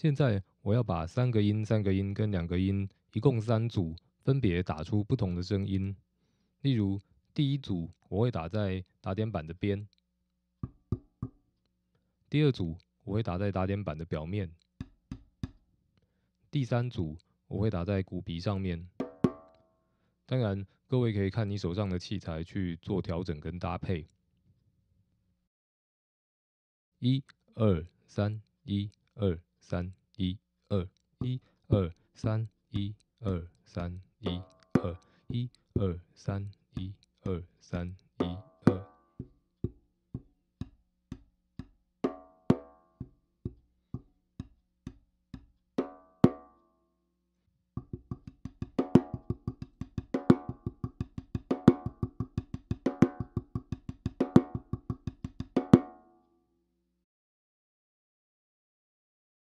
现在我要把三个音、三个音跟两个音，一共三组，分别打出不同的声音。例如，第一组我会打在打点板的边，第二组我会打在打点板的表面，第三组我会打在鼓皮上面。当然，各位可以看你手上的器材去做调整跟搭配。一、二、三，一、二。三一二一二三一二三一二一二三一二三。